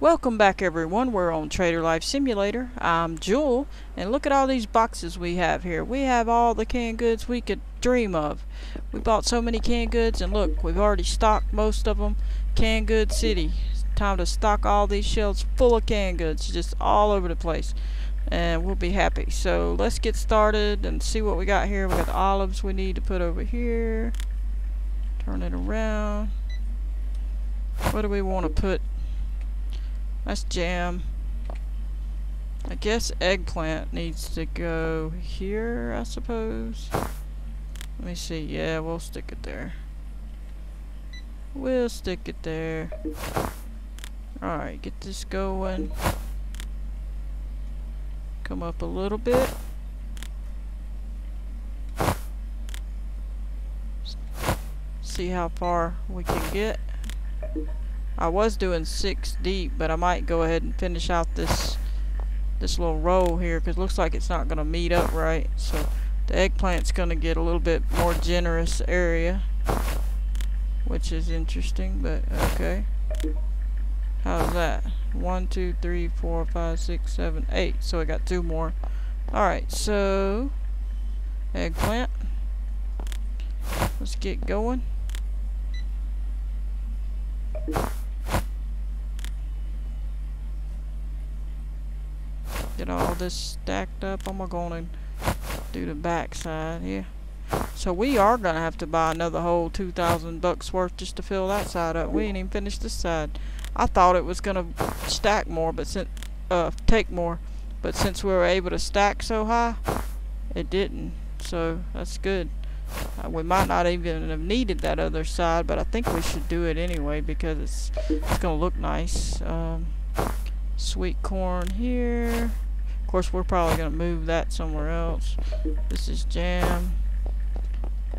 Welcome back everyone, we're on Trader Life Simulator. I'm Jewel, and look at all these boxes we have here. We have all the canned goods we could dream of. We bought so many canned goods, and look, we've already stocked most of them. Canned Good City. It's time to stock all these shelves full of canned goods, just all over the place. And we'll be happy. So let's get started and see what we got here. We got the olives we need to put over here. Turn it around. What do we want to put that's jam. I guess eggplant needs to go here, I suppose. Let me see. Yeah, we'll stick it there. We'll stick it there. Alright, get this going. Come up a little bit. See how far we can get. I was doing six deep, but I might go ahead and finish out this this little row here because it looks like it's not going to meet up right. So the eggplant's going to get a little bit more generous area, which is interesting, but okay. How's that? One, two, three, four, five, six, seven, eight. So I got two more. Alright, so eggplant. Let's get going. Get all this stacked up. I'm going to do the back side here. So we are going to have to buy another whole 2,000 bucks worth just to fill that side up. We ain't even finished this side. I thought it was going to stack more, but since, uh, take more. But since we were able to stack so high, it didn't. So that's good. Uh, we might not even have needed that other side, but I think we should do it anyway because it's, it's going to look nice. Um, sweet corn here. Course, we're probably going to move that somewhere else. This is jam.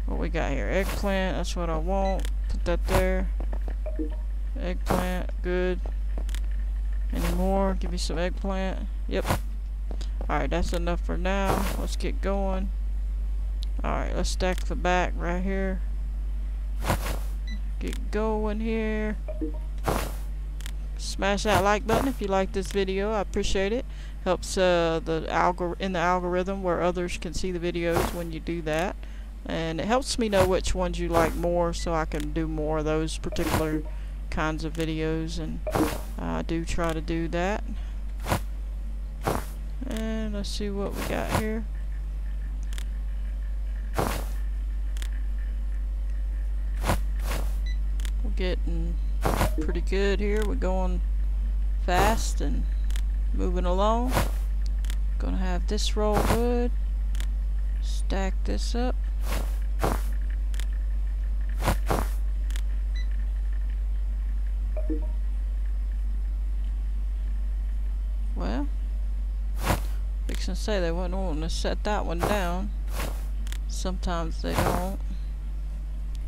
What we got here? Eggplant. That's what I want. Put that there. Eggplant. Good. Any more? Give me some eggplant. Yep. Alright, that's enough for now. Let's get going. Alright, let's stack the back right here. Get going here. Smash that like button if you like this video. I appreciate it helps uh, the algor in the algorithm where others can see the videos when you do that. And it helps me know which ones you like more so I can do more of those particular kinds of videos and I do try to do that. And let's see what we got here. We're getting pretty good here. We're going fast and moving along. Gonna have this roll good. Stack this up. Well fixing to say they wouldn't want to set that one down. Sometimes they don't.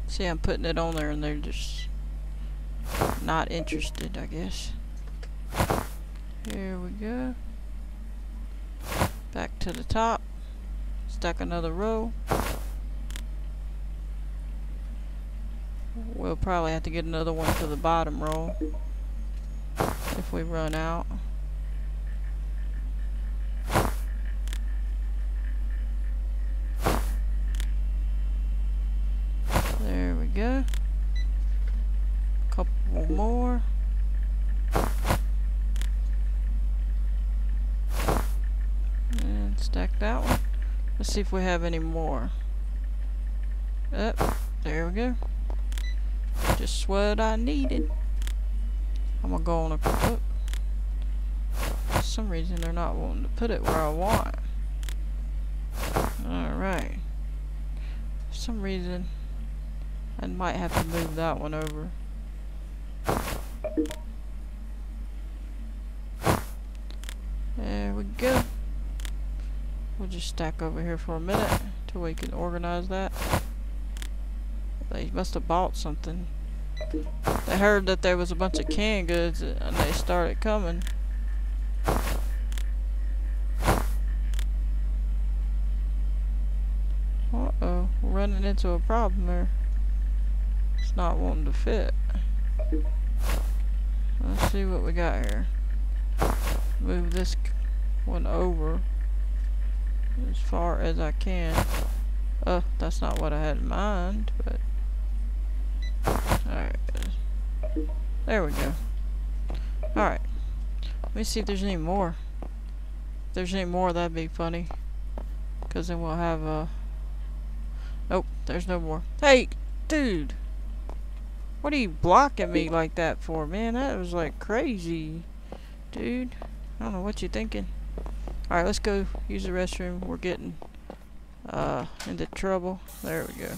See I'm putting it on there and they're just not interested I guess here we go. Back to the top. Stack another row. We'll probably have to get another one to the bottom row if we run out. There we go. Couple more. stack that one. Let's see if we have any more. Up, there we go. Just what I needed. I'm gonna go on a oh, For some reason they're not wanting to put it where I want. Alright. For some reason I might have to move that one over. There we go. We'll just stack over here for a minute till we can organize that. They must have bought something. They heard that there was a bunch of canned goods and they started coming. Uh-oh, we're running into a problem there. It's not wanting to fit. Let's see what we got here. Move this one over as far as I can. Oh, that's not what I had in mind, but... Alright. There we go. Alright. Let me see if there's any more. If there's any more, that'd be funny. Because then we'll have a... Nope, there's no more. Hey, dude! What are you blocking me like that for, man? That was like crazy. Dude, I don't know what you're thinking. Alright, let's go use the restroom. We're getting uh, into trouble. There we go.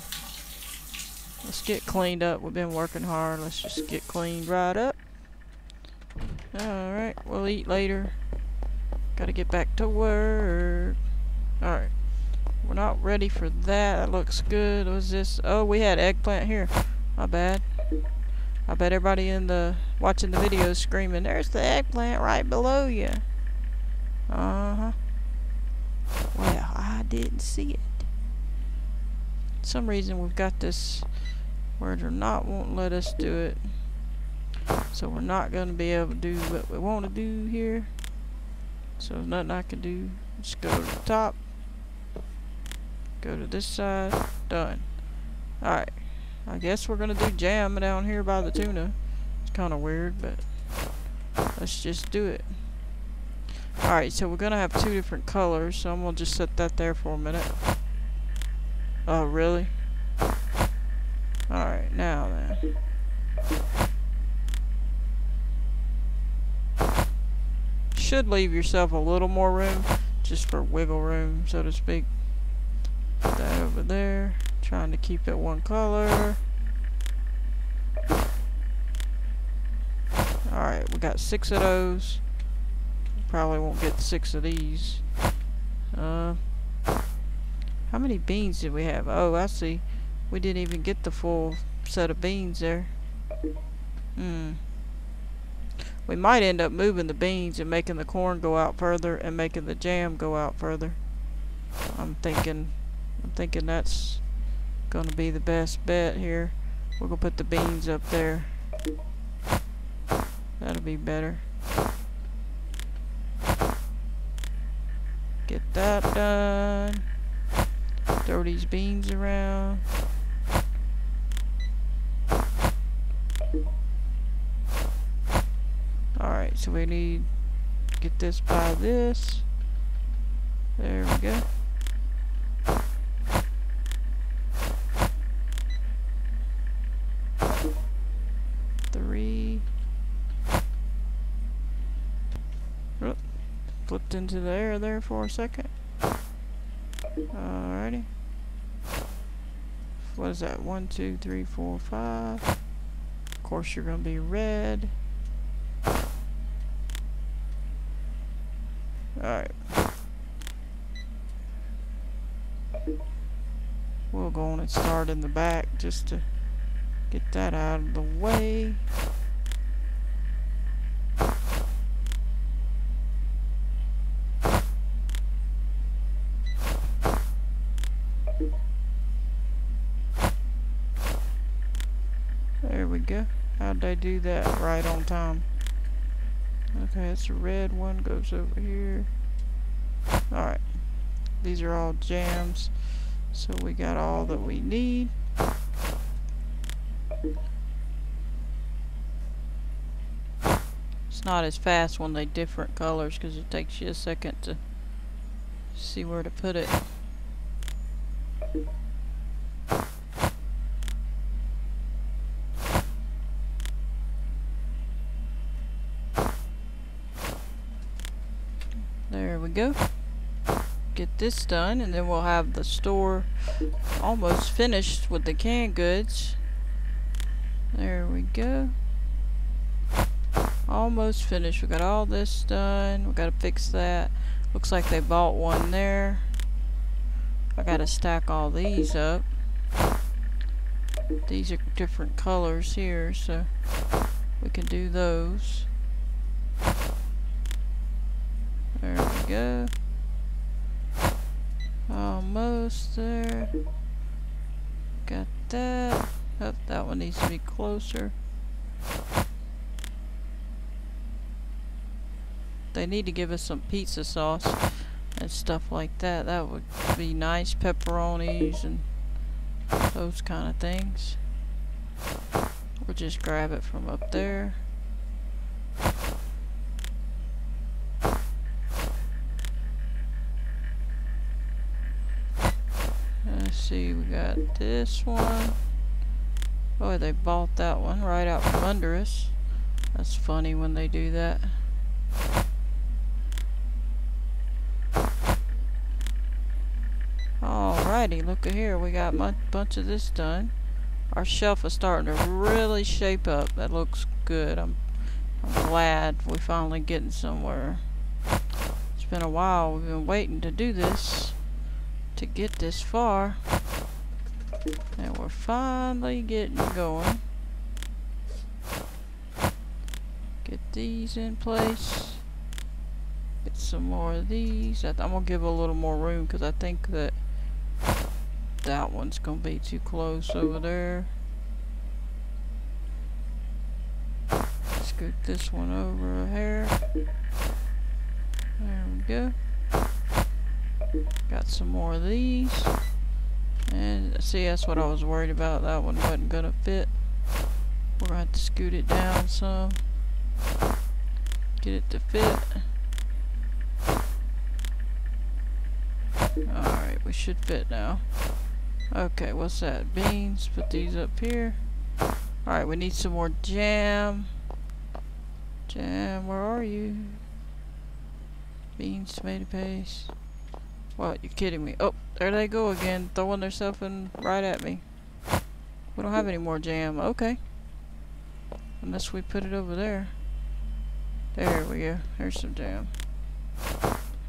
Let's get cleaned up. We've been working hard. Let's just get cleaned right up. Alright, we'll eat later. Gotta get back to work. Alright. We're not ready for that. That looks good. What's this? Oh, we had eggplant here. My bad. I bet everybody in the watching the video is screaming, there's the eggplant right below you. Uh-huh. Well, I didn't see it. some reason we've got this where they're not won't let us do it. So we're not going to be able to do what we want to do here. So there's nothing I can do. Just go to the top. Go to this side. Done. Alright. I guess we're going to do jam down here by the tuna. It's kind of weird, but let's just do it. Alright, so we're to have two different colors, so I'm to just set that there for a minute. Oh, really? Alright, now then. Should leave yourself a little more room, just for wiggle room, so to speak. Put that over there. Trying to keep it one color. Alright, we got six of those. Probably won't get six of these. Uh, how many beans did we have? Oh, I see. We didn't even get the full set of beans there. Hmm. We might end up moving the beans and making the corn go out further and making the jam go out further. I'm thinking, I'm thinking that's gonna be the best bet here. We're gonna put the beans up there. That'll be better. Get that done. Throw these beans around. Alright, so we need get this by this. There we go. Three. Flipped into the air there for a second. Alrighty. What is that? One, two, three, four, five. Of course you're going to be red. Alright. We'll go on and start in the back just to get that out of the way. go. How'd I do that right on time? Okay, it's a red one, goes over here. Alright. These are all jams. So we got all that we need. It's not as fast when they different colors because it takes you a second to see where to put it. go. Get this done and then we'll have the store almost finished with the canned goods. There we go. Almost finished. We got all this done. We gotta fix that. Looks like they bought one there. I gotta stack all these up. These are different colors here, so we can do those. There we go. Oh, Almost there. Got that. Oh, that one needs to be closer. They need to give us some pizza sauce and stuff like that. That would be nice. Pepperonis and those kind of things. We'll just grab it from up there. Let's see, we got this one. Oh, they bought that one right out from under us. That's funny when they do that. Alrighty, look at here. We got a bunch of this done. Our shelf is starting to really shape up. That looks good. I'm, I'm glad we're finally getting somewhere. It's been a while. We've been waiting to do this to get this far. And we're finally getting going. Get these in place. Get some more of these. I'm going to give a little more room because I think that that one's going to be too close over there. Scoot this one over here. There we go. Got some more of these. And see, that's what I was worried about. That one wasn't going to fit. We're going to have to scoot it down some. Get it to fit. Alright, we should fit now. Okay, what's that? Beans. Put these up here. Alright, we need some more jam. Jam, where are you? Beans, tomato paste. What? You're kidding me. Oh, there they go again, throwing themselves in right at me. We don't have any more jam. Okay. Unless we put it over there. There we go. There's some jam.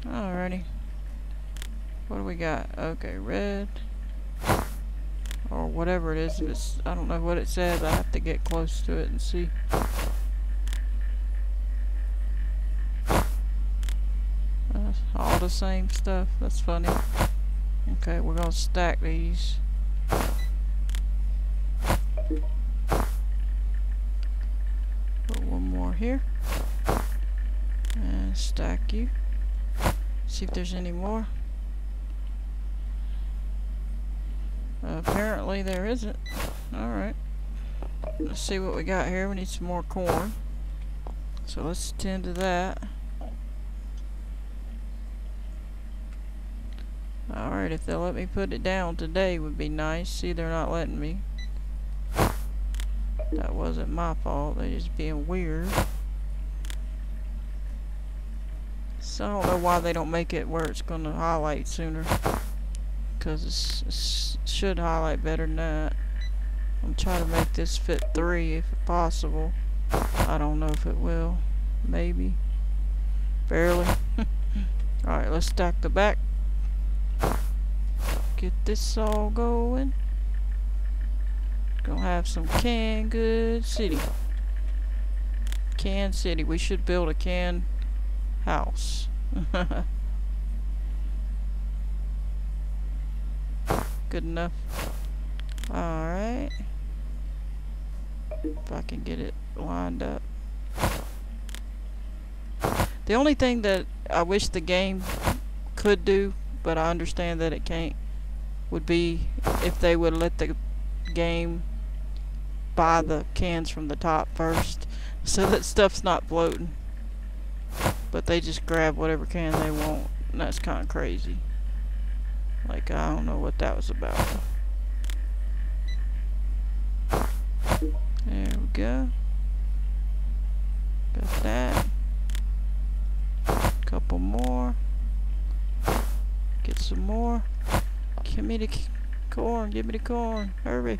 Alrighty. What do we got? Okay, red. Or whatever it is. It's, I don't know what it says. I have to get close to it and see. all the same stuff. That's funny. Okay, we're gonna stack these. Put one more here. And stack you. See if there's any more. Apparently there isn't. Alright. Let's see what we got here. We need some more corn. So let's tend to that. Alright, if they'll let me put it down today would be nice. See, they're not letting me. That wasn't my fault. They're just being weird. So I don't know why they don't make it where it's going to highlight sooner. Because it should highlight better than that. I'm trying to make this fit 3 if possible. I don't know if it will. Maybe. Barely. Alright, let's stack the back get this all going. Gonna have some canned good city. Can city. We should build a can house. Good enough. Alright. If I can get it lined up. The only thing that I wish the game could do, but I understand that it can't, would be if they would let the game buy the cans from the top first so that stuff's not floating. But they just grab whatever can they want and that's kind of crazy. Like I don't know what that was about. There we go. Got that. Couple more. Get some more. Give me the corn. Give me the corn. Hurry.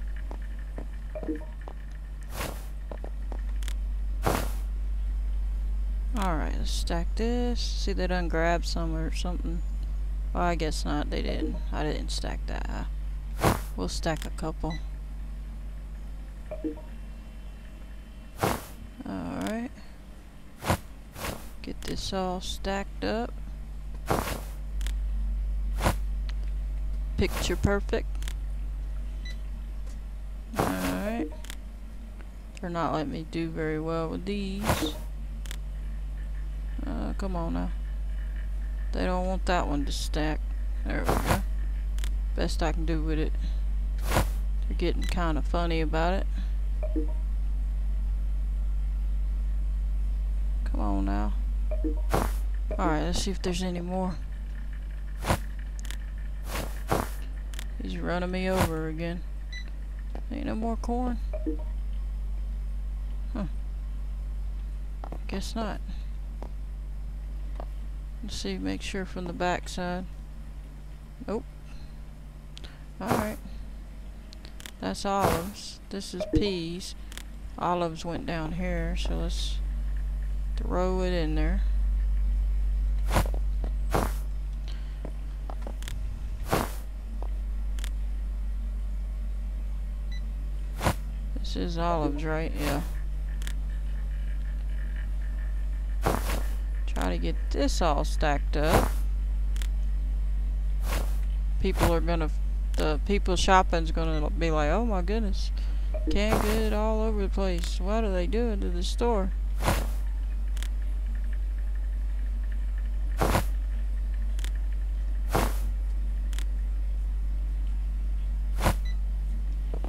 Alright, let's stack this. See, they done grabbed some or something. Well, I guess not. They didn't. I didn't stack that. We'll stack a couple. Alright. Get this all stacked up. Picture perfect. Alright. They're not letting me do very well with these. Uh, come on now. They don't want that one to stack. There we go. Best I can do with it. They're getting kind of funny about it. Come on now. Alright, let's see if there's any more. He's running me over again. Ain't no more corn? Huh. Guess not. Let's see, make sure from the back side. Nope. Alright. That's olives. This is peas. Olives went down here, so let's throw it in there. This is olives, right? Yeah. Try to get this all stacked up. People are gonna, the people shopping's gonna be like, oh my goodness, canned good all over the place. What are they doing to the store?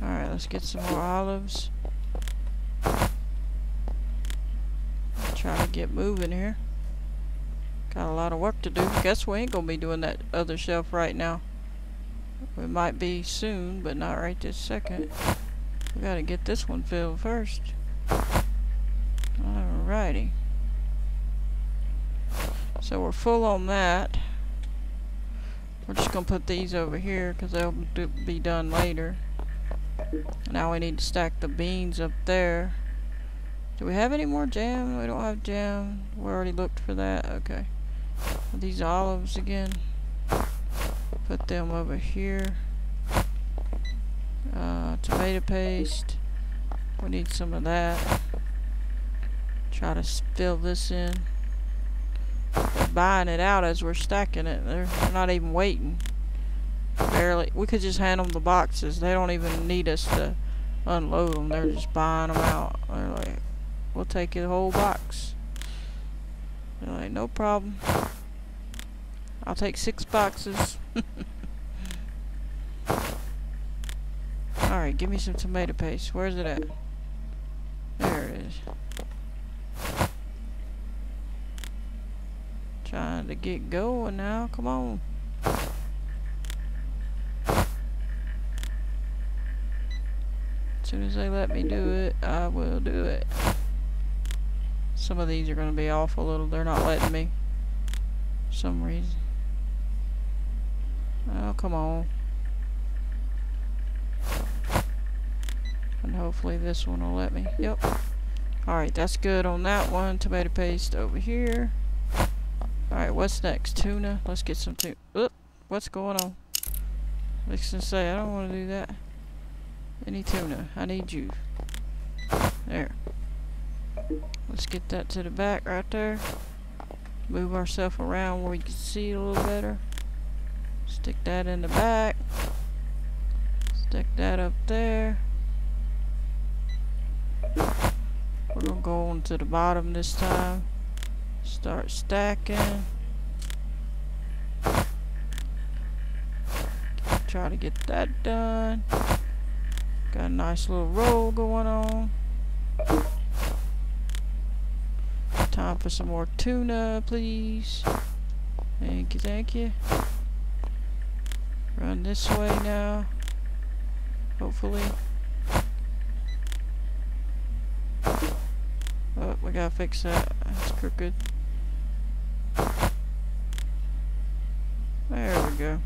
Alright, let's get some more olives. Try to get moving here. Got a lot of work to do. Guess we ain't gonna be doing that other shelf right now. We might be soon, but not right this second. We gotta get this one filled first. Alrighty. So we're full on that. We're just gonna put these over here because they'll be done later. Now we need to stack the beans up there. Do we have any more jam? We don't have jam. We already looked for that. Okay. These olives again. Put them over here. Uh, tomato paste. We need some of that. Try to fill this in. Buying it out as we're stacking it. They're not even waiting. Barely. We could just hand them the boxes. They don't even need us to unload them. They're just buying them out. They're like, we'll take the whole box. They're like, no problem. I'll take six boxes. Alright, give me some tomato paste. Where's it at? There it is. Trying to get going now. Come on. As soon as they let me do it, I will do it. Some of these are going to be awful little. They're not letting me. For some reason. Oh, come on. And hopefully this one will let me. Yep. Alright, that's good on that one. Tomato paste over here. Alright, what's next? Tuna. Let's get some tuna. Oop, what's going on? Let's just say, I don't want to do that. Any tuna. I need you. There. Let's get that to the back right there. Move ourselves around where we can see a little better. Stick that in the back. Stick that up there. We're gonna go on to the bottom this time. Start stacking. Try to get that done. Got a nice little roll going on. Time for some more tuna, please. Thank you, thank you. Run this way now. Hopefully. Oh, we gotta fix that. It's crooked. There we go.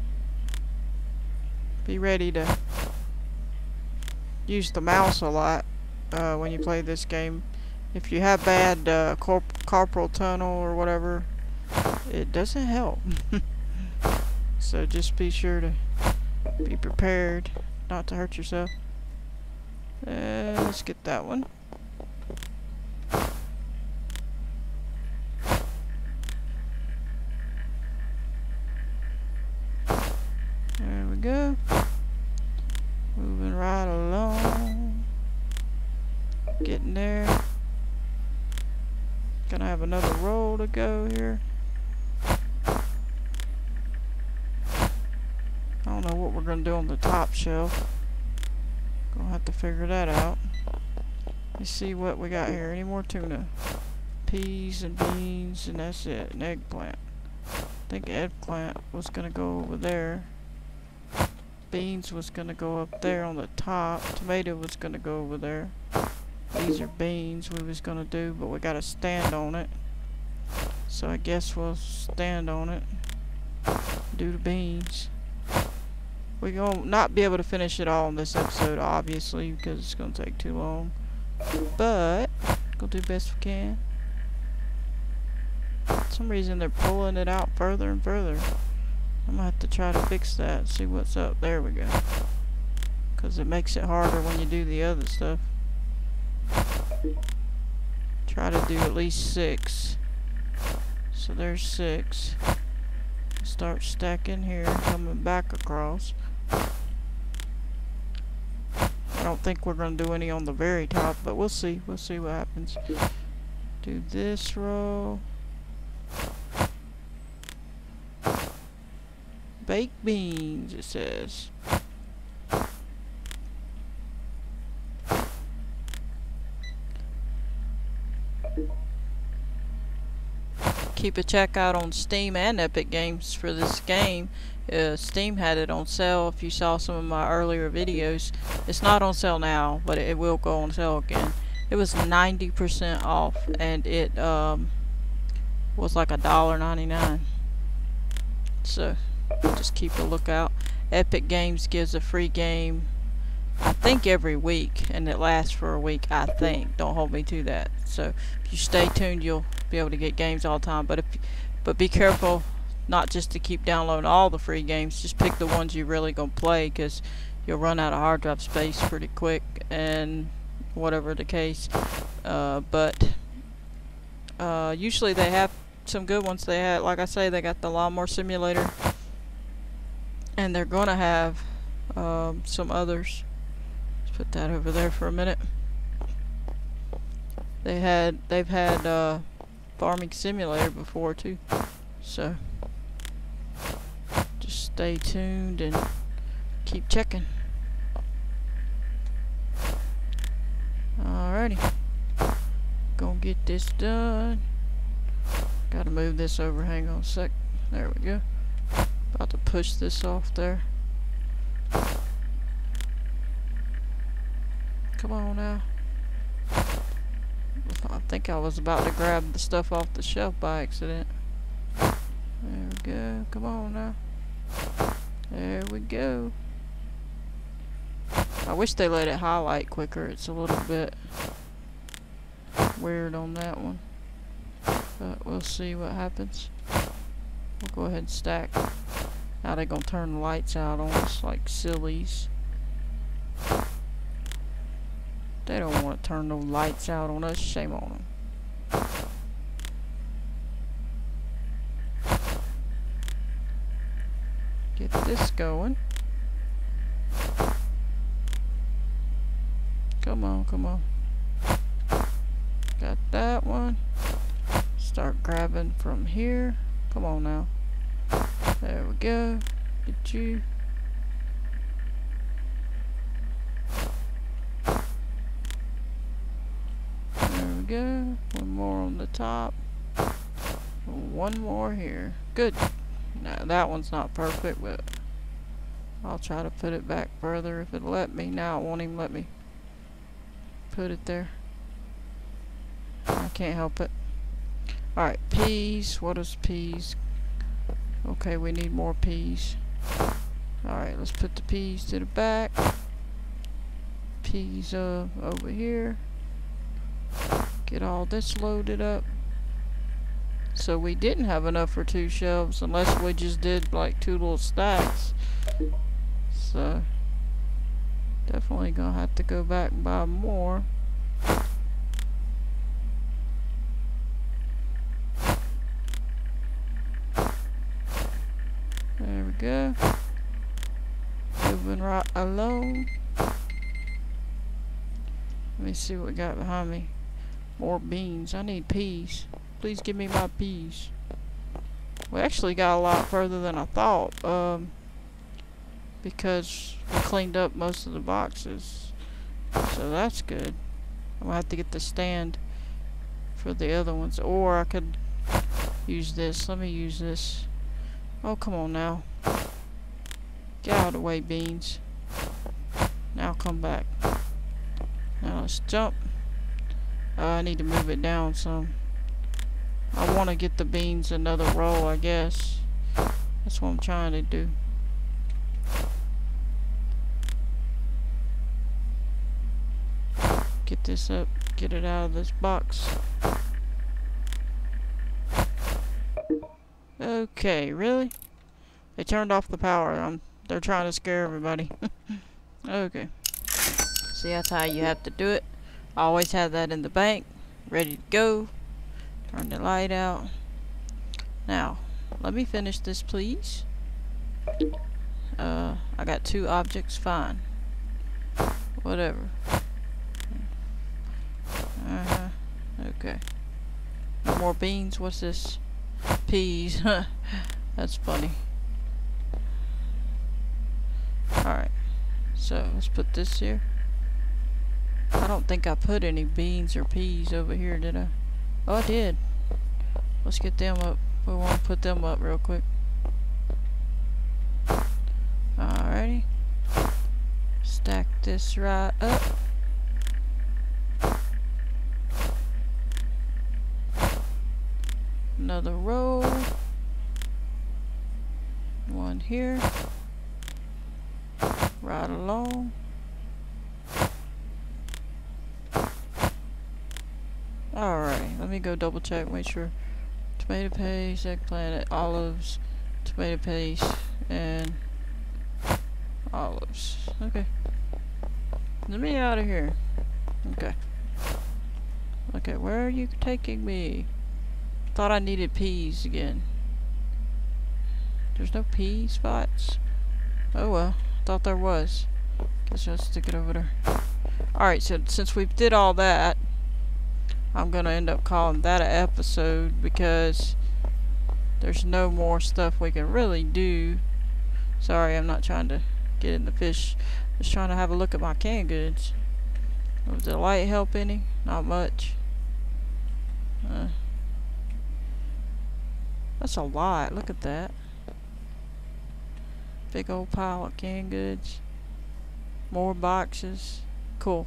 Be ready to use the mouse a lot uh, when you play this game. If you have bad uh, carpal tunnel or whatever, it doesn't help. So just be sure to be prepared not to hurt yourself. Uh, let's get that one. There we go. Moving right along. Getting there. Gonna have have another roll to go here. I don't know what we're gonna do on shelf. Gonna have to figure that out. Let's see what we got here. Any more tuna? Peas and beans and that's it. An eggplant. I think eggplant was gonna go over there. Beans was gonna go up there on the top. Tomato was gonna go over there. These are beans we was gonna do, but we gotta stand on it. So I guess we'll stand on it. Do the beans. We're gonna not be able to finish it all in this episode, obviously, because it's gonna take too long. But, we'll do best we can. For some reason they're pulling it out further and further. I'm gonna have to try to fix that, see what's up. There we go. Because it makes it harder when you do the other stuff. Try to do at least six. So there's six. Start stacking here, coming back across. I don't think we're going to do any on the very top, but we'll see. We'll see what happens. Do this row. Baked beans, it says. keep a check out on Steam and Epic Games for this game. Uh, Steam had it on sale if you saw some of my earlier videos. It's not on sale now, but it will go on sale again. It was 90% off and it um, was like a dollar ninety-nine. So just keep a lookout. Epic Games gives a free game I think every week and it lasts for a week I think don't hold me to that so if you stay tuned you'll be able to get games all the time but if but be careful not just to keep downloading all the free games just pick the ones you really gonna play because you'll run out of hard drive space pretty quick and whatever the case. Uh, but uh, usually they have some good ones. They had like I say they got the lawnmower simulator and they're gonna have um, some others. Let's put that over there for a minute. They had, they've had uh, Farming Simulator before too, so just stay tuned and keep checking. Alrighty, gonna get this done. Gotta move this over, hang on a sec. There we go. About to push this off there. Come on now. I think I was about to grab the stuff off the shelf by accident. There we go. Come on now. There we go. I wish they let it highlight quicker. It's a little bit weird on that one. But we'll see what happens. We'll go ahead and stack. Now they're going to turn the lights out on us like sillies. They don't want to turn those lights out on us. Shame on them. Get this going. Come on, come on. Got that one. Start grabbing from here. Come on now. There we go. Get you. There we go. One more on the top. One more here. Good. Now that one's not perfect, but I'll try to put it back further if it'll let me. Now it won't even let me put it there. I can't help it. Alright, peas. What is peas? Okay, we need more peas. Alright, let's put the peas to the back. Peas uh, over here. Get all this loaded up. So we didn't have enough for two shelves unless we just did like two little stacks. So definitely gonna have to go back and buy more. There we go. Moving right along. Let me see what we got behind me. More beans. I need peas. Please give me my peas. We actually got a lot further than I thought. Um, because we cleaned up most of the boxes. So that's good. I'm gonna have to get the stand for the other ones. Or I could use this. Let me use this. Oh, come on now. Get out of the way, beans. Now come back. Now let's jump. Uh, I need to move it down some. I want to get the beans another row, I guess. That's what I'm trying to do. Get this up, get it out of this box. Okay, really? They turned off the power. I'm, they're trying to scare everybody. okay. See, that's how you have to do it. Always have that in the bank, ready to go. Turn the light out. Now, let me finish this, please. Uh, I got two objects, fine. Whatever. Uh-huh. Okay. No more beans, what's this? Peas. That's funny. Alright. So, let's put this here. I don't think I put any beans or peas over here, did I? Oh, I did. Let's get them up. We want to put them up real quick. Alrighty. Stack this right up. Another row. One here. Right along. Alright, let me go double check, make sure. Tomato paste, eggplant, olives, tomato paste, and olives. Okay. Let me out of here. Okay. Okay, where are you taking me? Thought I needed peas again. There's no pea spots? Oh well, thought there was. Guess I'll stick it over there. Alright, so since we did all that, I'm gonna end up calling that an episode because there's no more stuff we can really do. Sorry, I'm not trying to get in the fish. Just trying to have a look at my canned goods. Was the light help any? Not much. Uh, that's a lot. Look at that. Big old pile of canned goods. More boxes. Cool.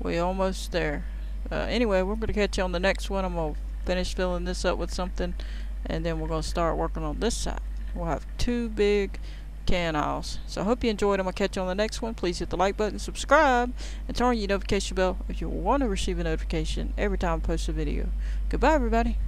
We almost there. Uh, anyway, we're going to catch you on the next one. I'm going to finish filling this up with something. And then we're going to start working on this side. We'll have two big can aisles. So I hope you enjoyed I'm going to catch you on the next one. Please hit the like button, subscribe, and turn on your notification bell if you want to receive a notification every time I post a video. Goodbye, everybody.